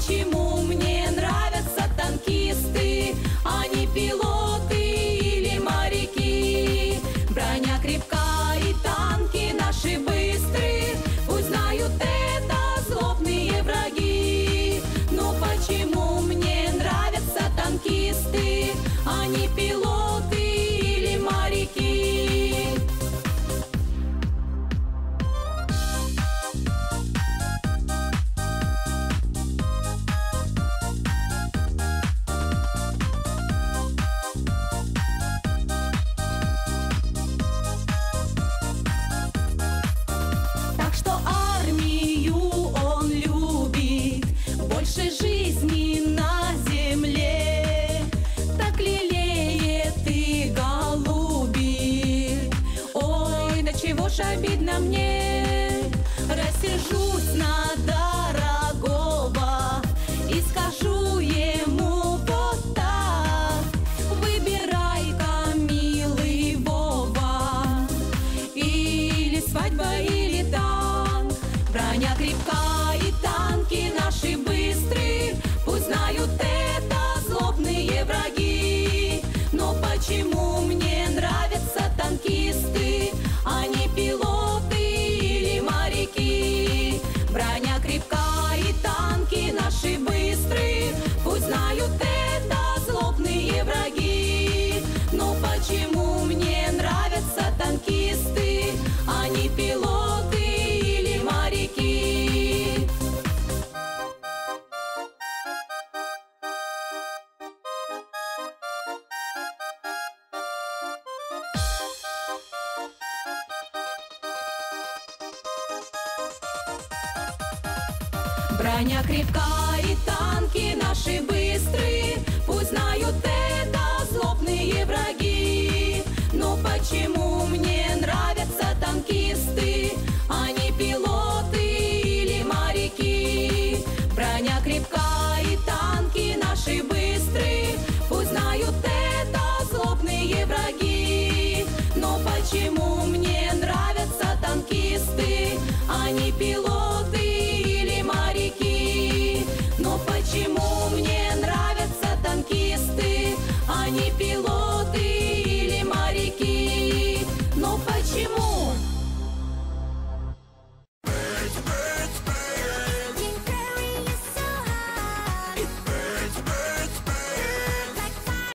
почему мне нравится. Броня крепка и танки наши быстрые, Пусть знают это злобные враги. Но почему мне нравятся танкисты, А не пилоты или моряки? Броня крепка и танки наши быстрые, Пусть знают это злобные враги. Но почему мне нравятся танкисты, А не пилоты не пей.